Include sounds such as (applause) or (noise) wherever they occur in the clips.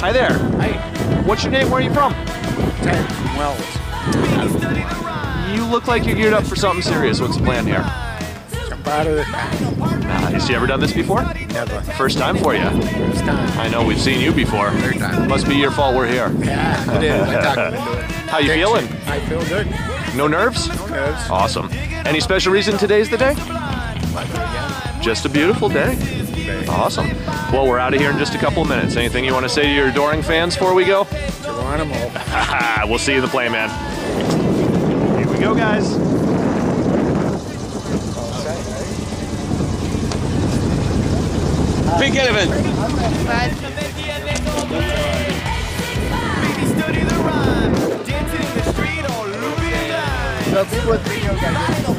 Hi there. Hey, What's your name? Where are you from? Ted Wells. You look like you're geared up for something serious. What's the plan here? Jump out of the. Nice. You ever done this before? Never. First time for you. First time. I know we've seen you before. Third time. Must be your fault we're here. Yeah, it is. I talked into it. (laughs) How you feeling? I feel good. No nerves? No nerves. Awesome. Any special reason today's the day? Just a beautiful day. Awesome. Well, we're out of here in just a couple of minutes. Anything you want to say to your adoring fans before we go? Geronimo. (laughs) we'll see you in the play, man. Here we go, guys. Pink elephant. So people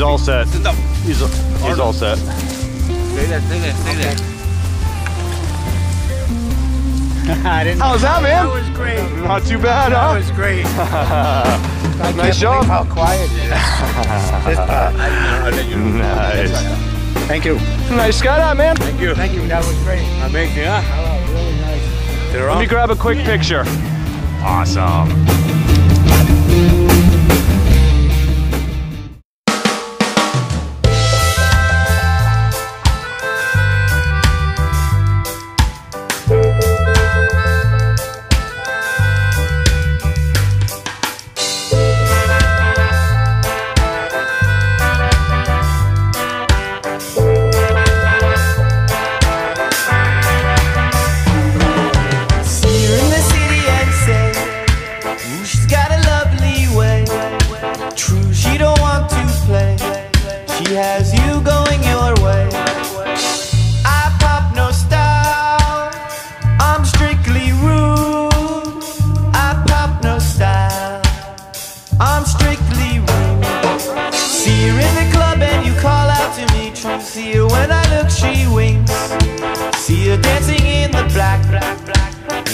all set. He's, he's all set. Stay there, stay there, stay there. (laughs) I didn't. How's that, man? That was great. Not too bad, That huh? was great. (laughs) I Nice can't job. How quiet it is. (laughs) Nice. Thank you. Nice skydive, man. Thank you. Thank you. That was great. Amazing, huh? Oh, really nice. Let me grab a quick picture. Awesome.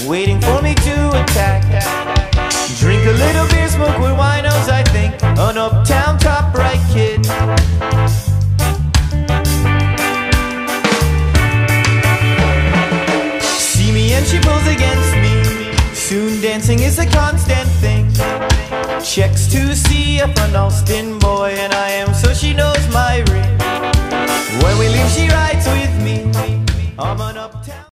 Waiting for me to attack. Drink a little beer, smoke with winos, I think. An uptown top right kid. See me and she pulls against me. Soon dancing is a constant thing. Checks to see if an Austin boy and I am, so she knows my ring. When we leave, she rides with me. I'm an up.